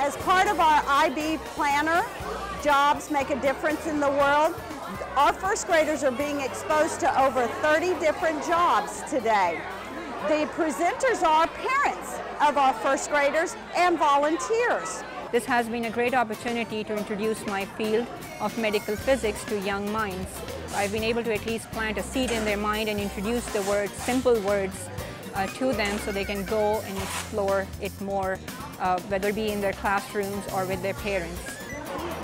As part of our IB planner, Jobs Make a Difference in the World, our first graders are being exposed to over 30 different jobs today. The presenters are parents of our first graders and volunteers. This has been a great opportunity to introduce my field of medical physics to young minds. I've been able to at least plant a seed in their mind and introduce the words, simple words, to them so they can go and explore it more, uh, whether it be in their classrooms or with their parents.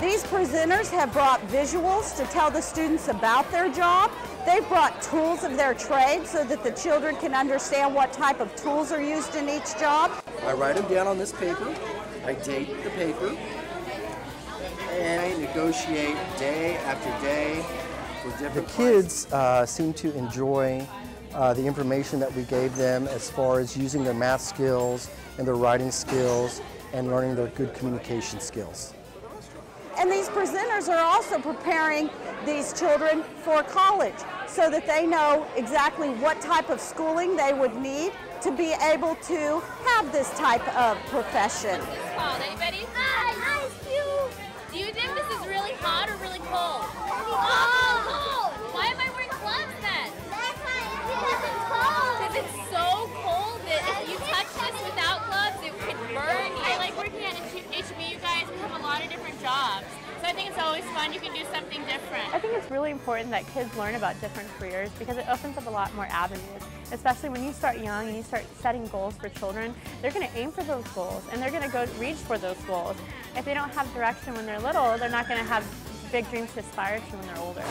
These presenters have brought visuals to tell the students about their job. They've brought tools of their trade so that the children can understand what type of tools are used in each job. I write them down on this paper, I date the paper, and I negotiate day after day for different The kids uh, seem to enjoy uh, the information that we gave them as far as using their math skills and their writing skills and learning their good communication skills. And these presenters are also preparing these children for college so that they know exactly what type of schooling they would need to be able to have this type of profession. It's always fun. You can do something different. I think it's really important that kids learn about different careers because it opens up a lot more avenues, especially when you start young and you start setting goals for children. They're going to aim for those goals and they're going to go reach for those goals. If they don't have direction when they're little, they're not going to have big dreams to aspire to when they're older.